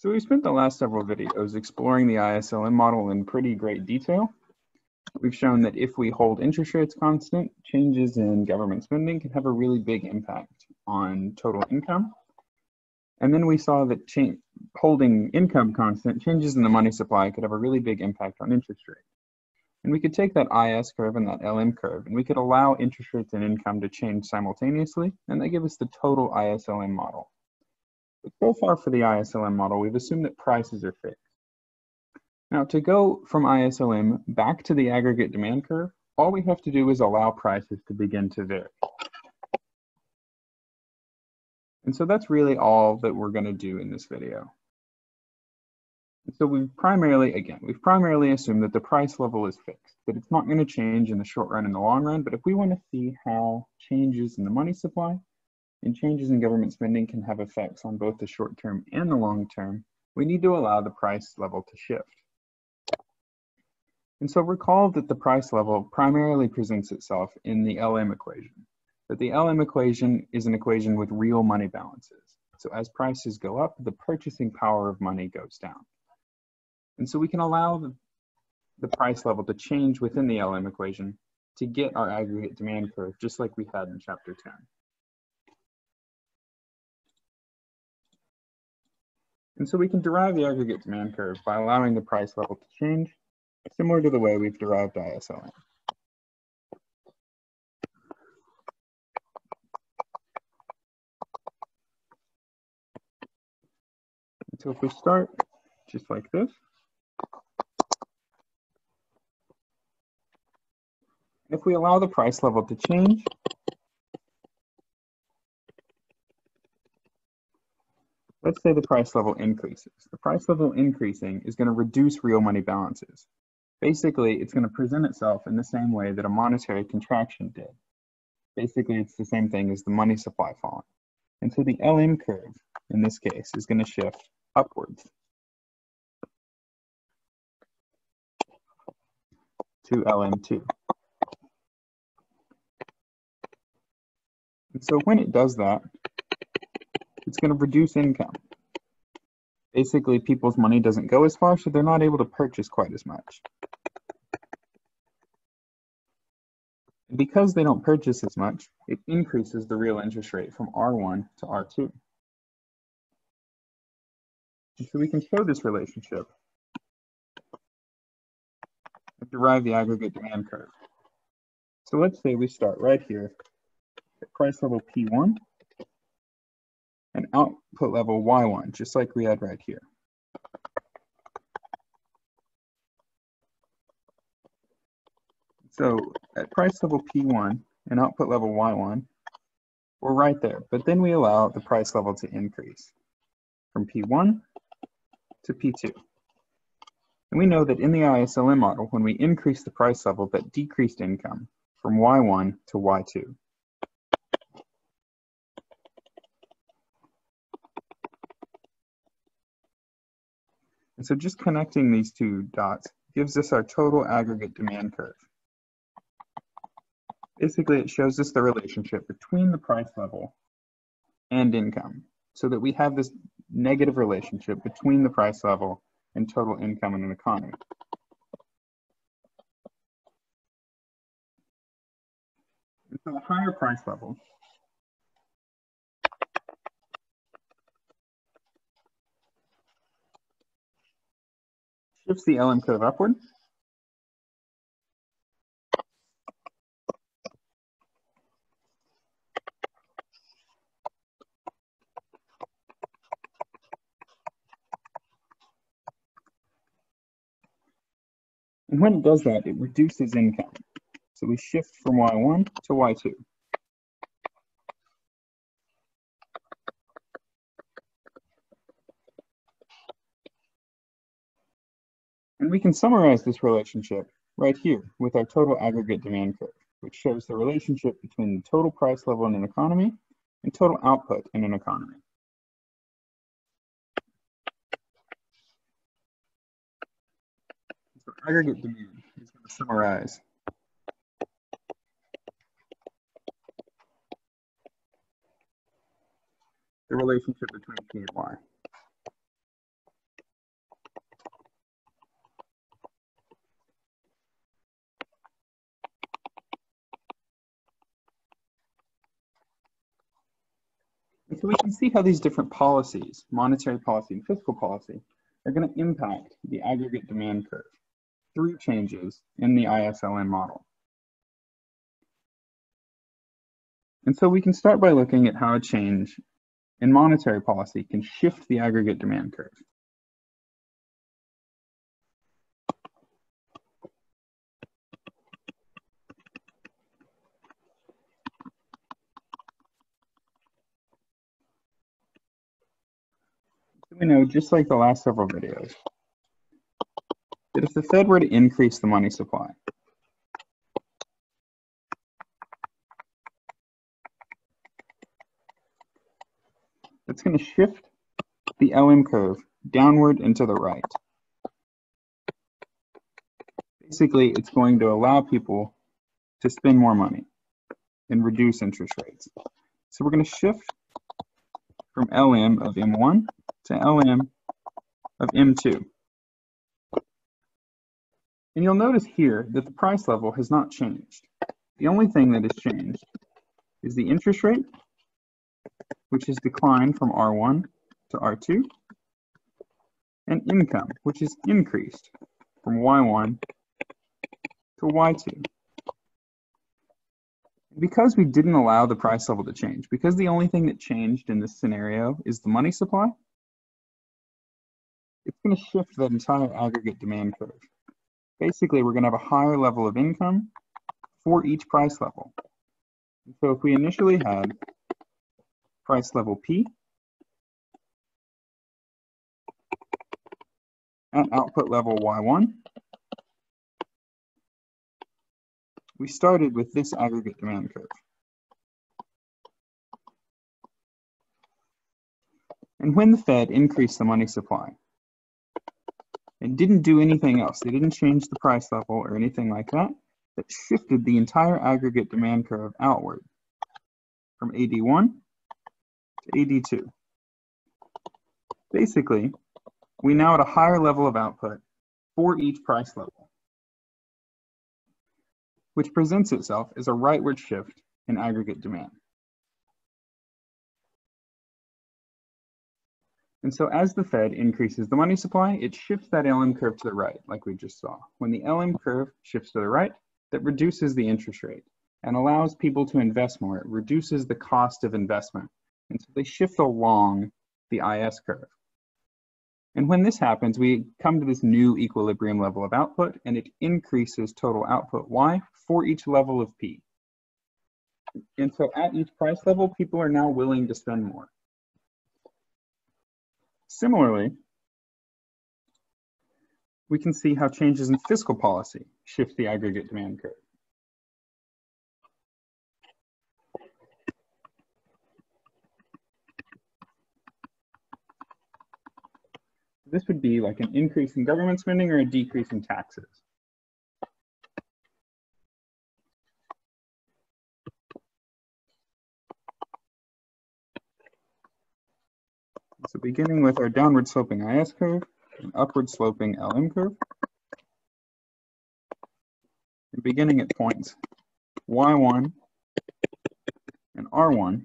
So we spent the last several videos exploring the ISLM model in pretty great detail. We've shown that if we hold interest rates constant, changes in government spending can have a really big impact on total income. And then we saw that holding income constant, changes in the money supply could have a really big impact on interest rate. And we could take that IS curve and that LM curve, and we could allow interest rates and income to change simultaneously, and that give us the total ISLM model. So far for the ISLM model, we've assumed that prices are fixed. Now to go from ISLM back to the aggregate demand curve, all we have to do is allow prices to begin to vary. And so that's really all that we're going to do in this video. so we've primarily, again, we've primarily assumed that the price level is fixed, that it's not going to change in the short run and the long run, but if we want to see how changes in the money supply and changes in government spending can have effects on both the short term and the long term, we need to allow the price level to shift. And so recall that the price level primarily presents itself in the LM equation. That the LM equation is an equation with real money balances. So as prices go up, the purchasing power of money goes down. And so we can allow the, the price level to change within the LM equation to get our aggregate demand curve, just like we had in chapter 10. And so we can derive the aggregate demand curve by allowing the price level to change, similar to the way we've derived ISLM. So if we start just like this, if we allow the price level to change, Let's say the price level increases. The price level increasing is going to reduce real money balances. Basically, it's going to present itself in the same way that a monetary contraction did. Basically, it's the same thing as the money supply falling. And so the LM curve, in this case, is going to shift upwards to LM2. And so when it does that, it's going to reduce income. Basically, people's money doesn't go as far, so they're not able to purchase quite as much. because they don't purchase as much, it increases the real interest rate from R1 to R2. And so we can show this relationship and derive the aggregate demand curve. So let's say we start right here at price level P1 and output level Y1, just like we had right here. So at price level P1 and output level Y1, we're right there, but then we allow the price level to increase from P1 to P2. And we know that in the ISLM model, when we increase the price level, that decreased income from Y1 to Y2. And so just connecting these two dots gives us our total aggregate demand curve. Basically, it shows us the relationship between the price level and income so that we have this negative relationship between the price level and total income in an economy. And so the higher price level shifts the LM curve upward. And when it does that, it reduces income. So we shift from Y1 to Y2. And we can summarize this relationship right here with our total aggregate demand curve, which shows the relationship between the total price level in an economy and total output in an economy. So aggregate demand is going to summarize the relationship between P and Y. so we can see how these different policies, monetary policy and fiscal policy, are going to impact the aggregate demand curve through changes in the ISLM model. And so we can start by looking at how a change in monetary policy can shift the aggregate demand curve. We know, just like the last several videos, that if the Fed were to increase the money supply, it's going to shift the LM curve downward and to the right. Basically, it's going to allow people to spend more money and reduce interest rates. So we're going to shift from LM of M1 to LM of M2. And you'll notice here that the price level has not changed. The only thing that has changed is the interest rate, which has declined from R1 to R2, and income, which has increased from Y1 to Y2. Because we didn't allow the price level to change, because the only thing that changed in this scenario is the money supply, it's going to shift that entire aggregate demand curve. Basically, we're going to have a higher level of income for each price level. So if we initially had price level P at output level Y1, we started with this aggregate demand curve. And when the Fed increased the money supply, and didn't do anything else. They didn't change the price level or anything like that. That shifted the entire aggregate demand curve outward from AD1 to AD2. Basically, we now at a higher level of output for each price level, which presents itself as a rightward shift in aggregate demand. And so as the Fed increases the money supply, it shifts that LM curve to the right, like we just saw. When the LM curve shifts to the right, that reduces the interest rate and allows people to invest more. It reduces the cost of investment. And so they shift along the IS curve. And when this happens, we come to this new equilibrium level of output, and it increases total output Y for each level of P. And so at each price level, people are now willing to spend more. Similarly, we can see how changes in fiscal policy shift the aggregate demand curve. This would be like an increase in government spending or a decrease in taxes. So beginning with our downward sloping IS curve, and upward sloping LM curve, and beginning at points Y1 and R1,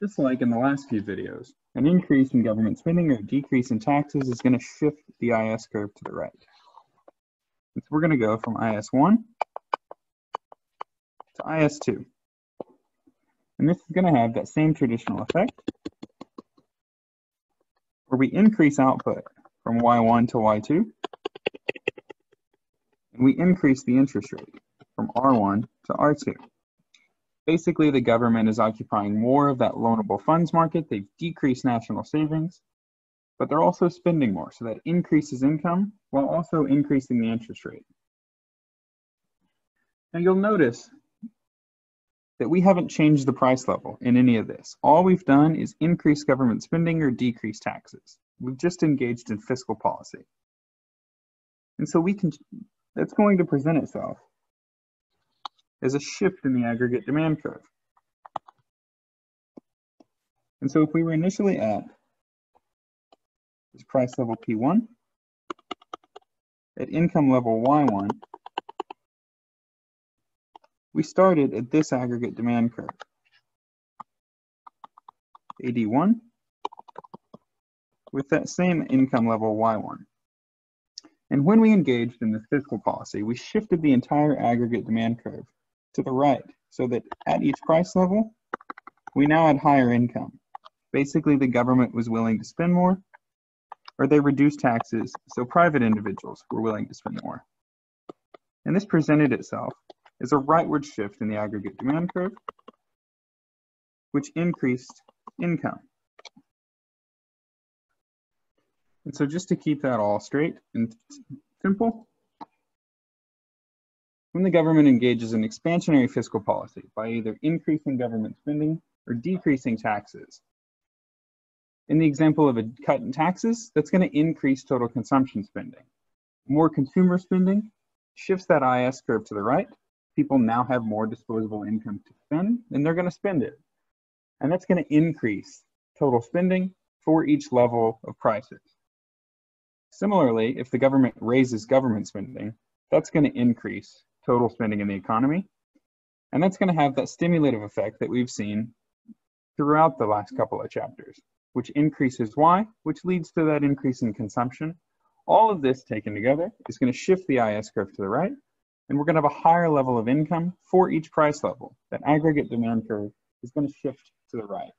just like in the last few videos, an increase in government spending or a decrease in taxes is going to shift the IS curve to the right. so we're going to go from IS1 to IS2. And this is going to have that same traditional effect where we increase output from Y1 to Y2, and we increase the interest rate from R1 to R2. Basically, the government is occupying more of that loanable funds market. They've decreased national savings, but they're also spending more. So that increases income while also increasing the interest rate. Now you'll notice that we haven't changed the price level in any of this. All we've done is increase government spending or decrease taxes. We've just engaged in fiscal policy. And so we can, that's going to present itself as a shift in the aggregate demand curve. And so if we were initially at this price level P1, at income level Y1, we started at this aggregate demand curve. AD1 with that same income level Y1. And when we engaged in this fiscal policy, we shifted the entire aggregate demand curve to the right so that at each price level, we now had higher income. Basically, the government was willing to spend more, or they reduced taxes so private individuals were willing to spend more. And this presented itself as a rightward shift in the aggregate demand curve, which increased income. And so just to keep that all straight and simple, when the government engages in expansionary fiscal policy by either increasing government spending or decreasing taxes, in the example of a cut in taxes, that's going to increase total consumption spending. More consumer spending shifts that IS curve to the right. People now have more disposable income to spend, and they're going to spend it. And that's going to increase total spending for each level of prices. Similarly, if the government raises government spending, that's going to increase total spending in the economy. And that's going to have that stimulative effect that we've seen throughout the last couple of chapters, which increases Y, which leads to that increase in consumption. All of this taken together is going to shift the IS curve to the right, and we're going to have a higher level of income for each price level. That aggregate demand curve is going to shift to the right.